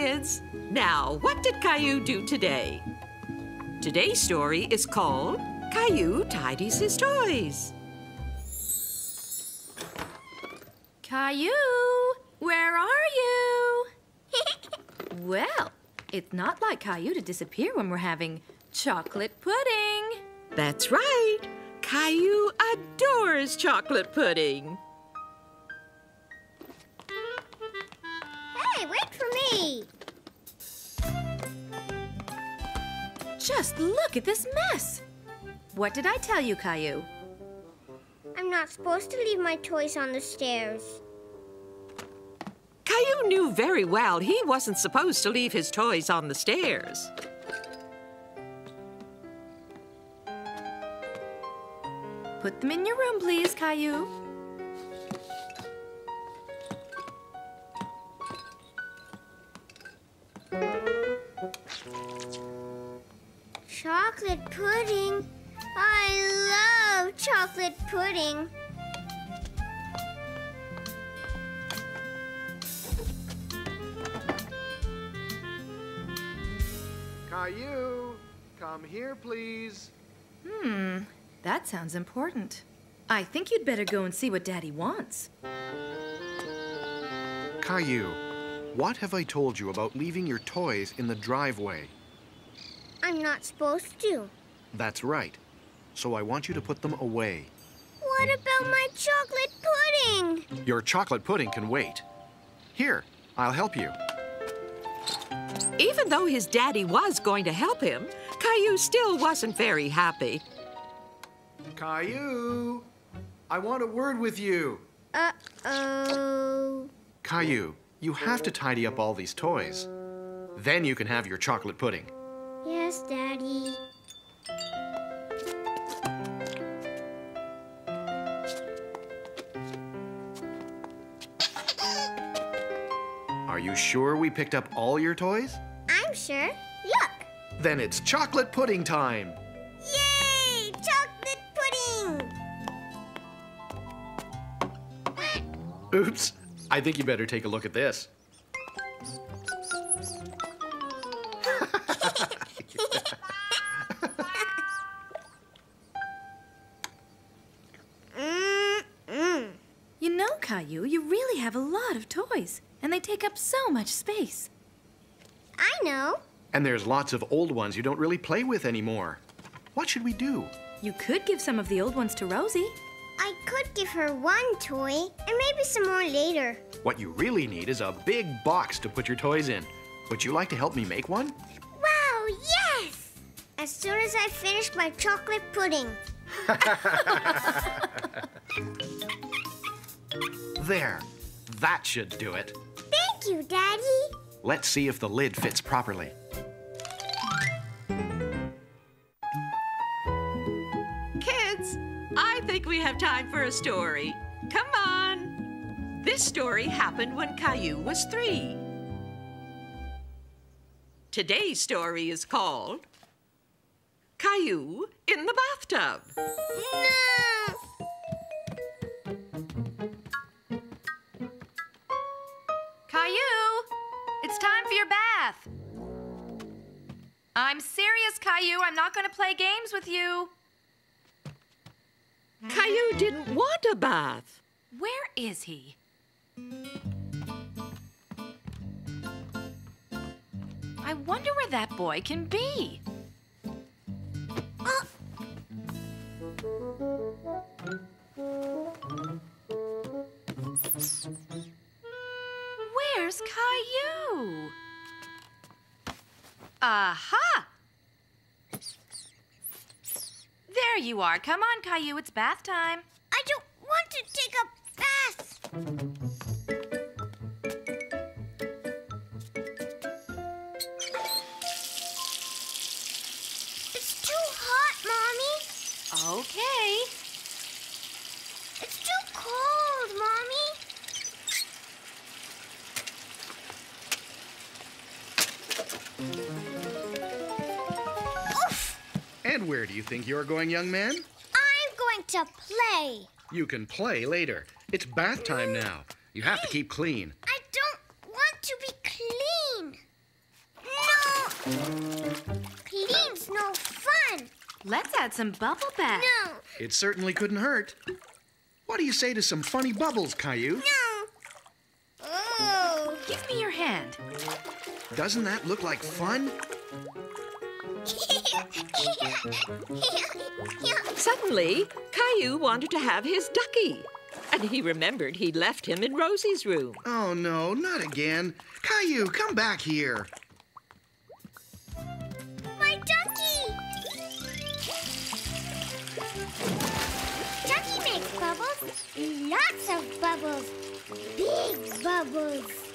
Speaker 1: Kids. Now, what did Caillou do today? Today's story is called Caillou Tidies His Toys.
Speaker 3: Caillou, where are you? (laughs) well, it's not like Caillou to disappear when we're having chocolate pudding.
Speaker 1: That's right. Caillou adores chocolate pudding.
Speaker 3: Just look at this mess. What did I tell you, Caillou?
Speaker 2: I'm not supposed to leave my toys on the stairs.
Speaker 1: Caillou knew very well he wasn't supposed to leave his toys on the stairs.
Speaker 3: Put them in your room, please, Caillou.
Speaker 2: Chocolate pudding? I love chocolate pudding.
Speaker 10: Caillou, come here, please.
Speaker 3: Hmm, that sounds important. I think you'd better go and see what Daddy wants.
Speaker 5: Caillou, what have I told you about leaving your toys in the driveway?
Speaker 2: I'm not supposed to.
Speaker 5: That's right. So I want you to put them away.
Speaker 2: What about my chocolate pudding?
Speaker 5: Your chocolate pudding can wait. Here, I'll help you.
Speaker 1: Even though his daddy was going to help him, Caillou still wasn't very happy.
Speaker 5: Caillou, I want a word with you.
Speaker 2: Uh-oh.
Speaker 5: Caillou, you have to tidy up all these toys. Then you can have your chocolate pudding.
Speaker 2: Yes, Daddy.
Speaker 5: Are you sure we picked up all your toys?
Speaker 2: I'm sure. Look.
Speaker 5: Then it's chocolate pudding time.
Speaker 2: Yay! Chocolate pudding!
Speaker 5: Oops. I think you better take a look at this.
Speaker 3: So much space.
Speaker 2: I know.
Speaker 5: And there's lots of old ones you don't really play with anymore. What should we do?
Speaker 3: You could give some of the old ones to Rosie.
Speaker 2: I could give her one toy and maybe some more later.
Speaker 5: What you really need is a big box to put your toys in. Would you like to help me make one?
Speaker 2: Wow, yes! As soon as I finish my chocolate pudding. (laughs)
Speaker 5: There. That should do it.
Speaker 2: Thank you, Daddy.
Speaker 5: Let's see if the lid fits properly.
Speaker 1: Kids, I think we have time for a story. Come on. This story happened when Caillou was three. Today's story is called Caillou in the Bathtub.
Speaker 2: No!
Speaker 3: Time for your bath. I'm serious, Caillou. I'm not going to play games with you.
Speaker 1: Caillou didn't want a bath.
Speaker 3: Where is he? I wonder where that boy can be. Uh. Where's Caillou? Aha! There you are. Come on, Caillou. It's bath time.
Speaker 2: I don't want to take a bath. It's too hot, Mommy.
Speaker 3: Okay.
Speaker 2: It's too cold, Mommy. Oof!
Speaker 5: And where do you think you're going, young man?
Speaker 2: I'm going to play.
Speaker 5: You can play later. It's bath time mm. now. You have to keep clean.
Speaker 2: I don't want to be clean. No! Clean's no fun.
Speaker 3: Let's add some bubble bath.
Speaker 2: No,
Speaker 5: It certainly couldn't hurt. What do you say to some funny bubbles, Caillou?
Speaker 2: no. Oh.
Speaker 3: Give me your hand.
Speaker 5: Doesn't that look like fun?
Speaker 1: Suddenly, Caillou wanted to have his ducky. And he remembered he'd left him in Rosie's room.
Speaker 5: Oh no, not again. Caillou, come back here.
Speaker 2: My ducky! Ducky makes bubbles. Lots of bubbles. Big bubbles.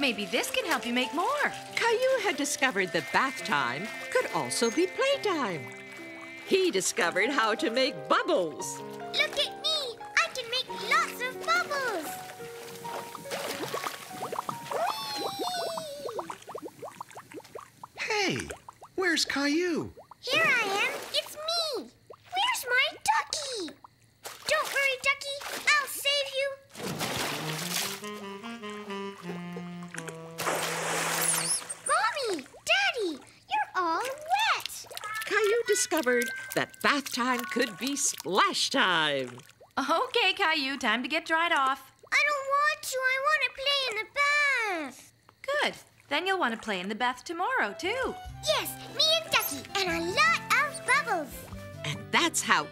Speaker 3: Maybe this can help you make more.
Speaker 1: Caillou had discovered that bath time could also be playtime. He discovered how to make bubbles.
Speaker 2: Look at me. I can make lots of bubbles.
Speaker 5: Hey, where's Caillou?
Speaker 2: Here I am. It's
Speaker 1: discovered that bath time could be splash time.
Speaker 3: Okay, Caillou, time to get dried off.
Speaker 2: I don't want to. I want to play in the bath.
Speaker 3: Good. Then you'll want to play in the bath tomorrow, too.
Speaker 2: Yes, me and Ducky, and a lot of bubbles.
Speaker 1: And that's how